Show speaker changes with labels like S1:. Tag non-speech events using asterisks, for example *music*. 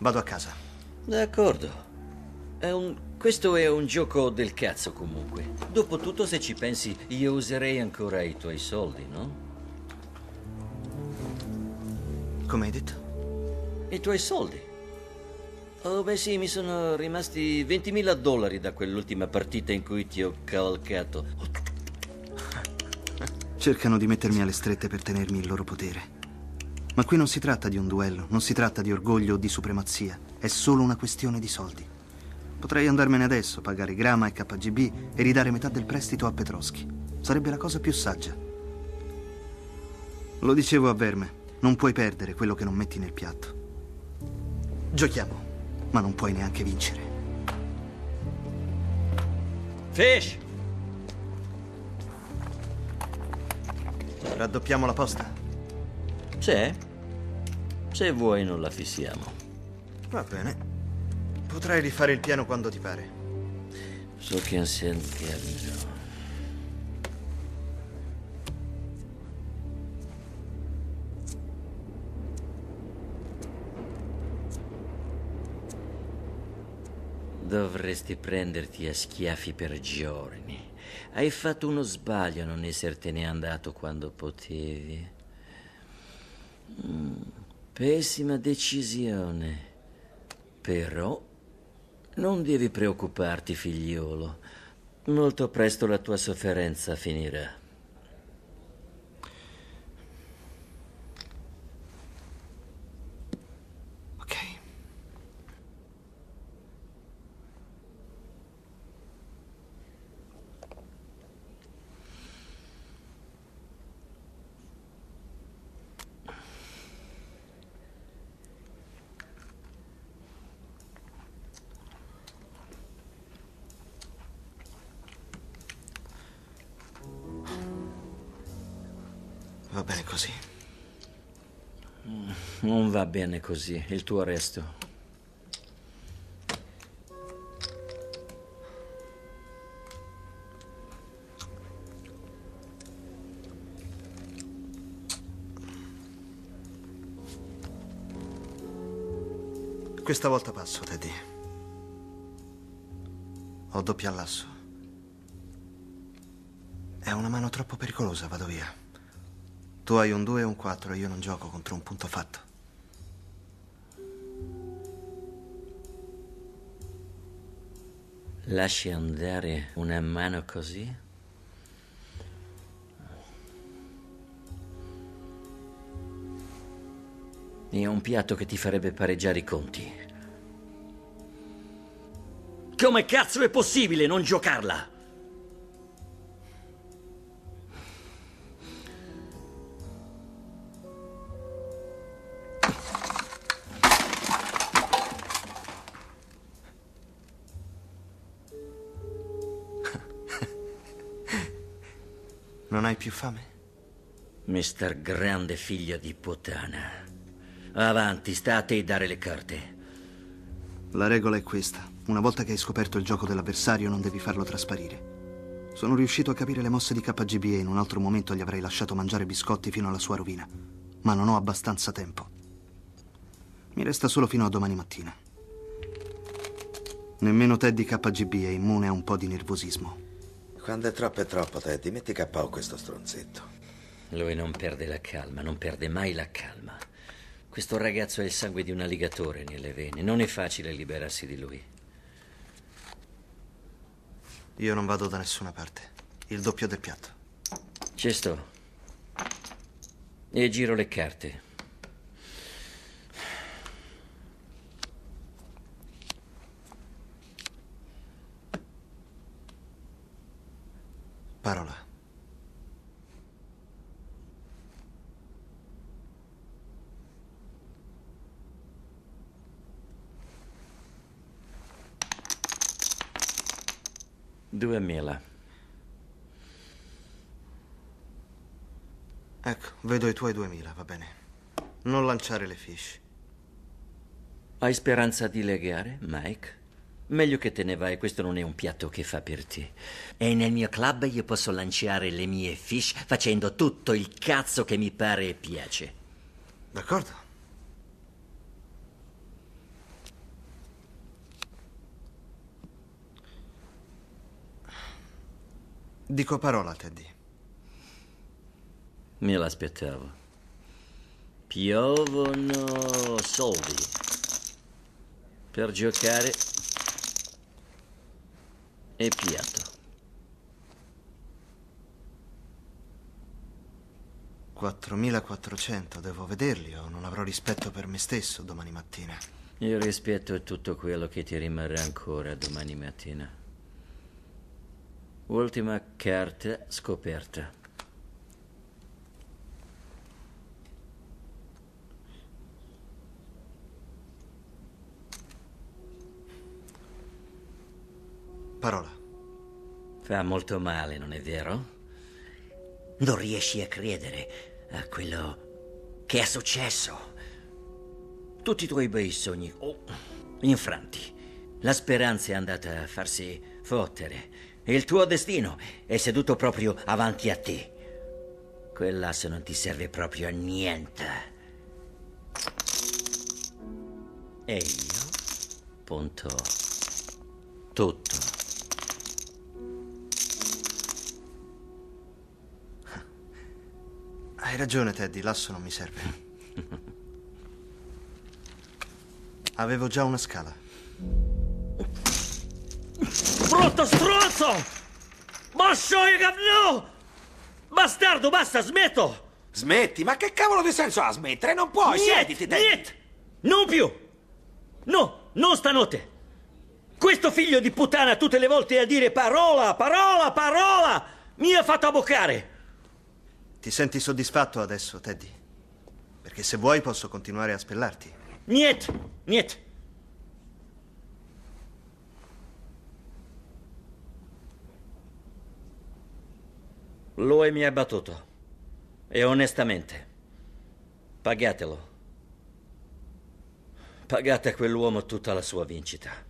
S1: Vado a casa.
S2: D'accordo. È un... Questo è un gioco del cazzo comunque. Dopotutto, se ci pensi, io userei ancora i tuoi soldi, no?
S1: Come hai detto?
S2: I tuoi soldi. Oh, beh sì, mi sono rimasti 20.000 dollari da quell'ultima partita in cui ti ho cavalcato. *laughs*
S1: Cercano di mettermi alle strette per tenermi il loro potere. Ma qui non si tratta di un duello, non si tratta di orgoglio o di supremazia. È solo una questione di soldi. Potrei andarmene adesso, pagare Grama e KGB e ridare metà del prestito a Petroschi. Sarebbe la cosa più saggia. Lo dicevo a Verme, non puoi perdere quello che non metti nel piatto. Giochiamo, ma non puoi neanche vincere.
S2: Fish!
S1: Raddoppiamo la posta?
S2: C'è? Se vuoi non la fissiamo.
S1: Va bene. Potrai rifare il piano quando ti pare.
S2: So che ansiando. Dovresti prenderti a schiaffi per giorni. Hai fatto uno sbaglio a non essertene andato quando potevi. Mm, pessima decisione. Però non devi preoccuparti, figliolo. Molto presto la tua sofferenza finirà.
S1: Va bene così.
S2: Non va bene così, il tuo arresto.
S1: Questa volta passo, Teddy. Ho doppio allasso. È una mano troppo pericolosa, vado via. Tu hai un 2 e un 4, io non gioco contro un punto fatto.
S2: Lasci andare una mano così? È un piatto che ti farebbe pareggiare i conti. Come cazzo è possibile non giocarla?
S1: Non hai più fame?
S2: Mister grande figlio di puttana. Avanti, sta a te dare le carte.
S1: La regola è questa. Una volta che hai scoperto il gioco dell'avversario non devi farlo trasparire. Sono riuscito a capire le mosse di KGB e in un altro momento gli avrei lasciato mangiare biscotti fino alla sua rovina. Ma non ho abbastanza tempo. Mi resta solo fino a domani mattina. Nemmeno Teddy KGB è immune a un po' di nervosismo.
S3: Quando è troppo è troppo, Teddy. Metti KO questo stronzetto.
S2: Lui non perde la calma, non perde mai la calma. Questo ragazzo ha il sangue di un alligatore nelle vene. Non è facile liberarsi di lui.
S1: Io non vado da nessuna parte. Il doppio del piatto.
S2: Ci sto. E giro le carte.
S1: Parola.
S2: Duemila.
S1: Ecco, vedo i tuoi 2000, va bene. Non lanciare le fish.
S2: Hai speranza di legare, Mike? Meglio che te ne vai, questo non è un piatto che fa per te. E nel mio club io posso lanciare le mie fish facendo tutto il cazzo che mi pare e piace.
S1: D'accordo. Dico parola, Teddy.
S2: Me l'aspettavo. Piovono soldi. Per giocare e piatto.
S1: 4.400, devo vederli o non avrò rispetto per me stesso domani mattina.
S2: Il rispetto è tutto quello che ti rimarrà ancora domani mattina. Ultima carta scoperta.
S1: Parola.
S2: Fa molto male, non è vero? Non riesci a credere a quello che è successo. Tutti i tuoi bei sogni, oh, infranti. La speranza è andata a farsi fottere. Il tuo destino è seduto proprio avanti a te. Quell'asso non ti serve proprio a niente. E io punto tutto.
S1: Hai ragione, Teddy, l'asso non mi serve. Avevo già una scala.
S2: Brutto stronzo! Ma sciogliga, no! Bastardo, basta, smetto!
S4: Smetti, ma che cavolo di senso ha smettere? Non puoi, siediti, te.
S2: Niet! Non più! No, non stanotte! Questo figlio di puttana tutte le volte a dire parola, parola, parola mi ha fatto abboccare!
S1: Ti senti soddisfatto adesso, Teddy? Perché se vuoi posso continuare a spellarti.
S2: Niet, niet. Lui mi ha battuto. E onestamente. Pagatelo. Pagate a quell'uomo tutta la sua vincita.